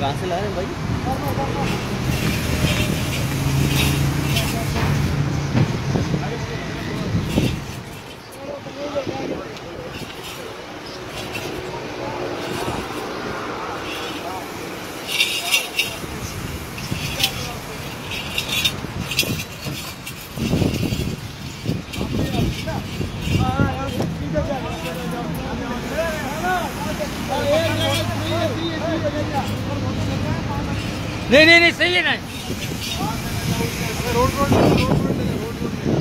कहाँ से ला रहे हैं भाई नहीं नहीं नहीं सही है ना। Road road road road road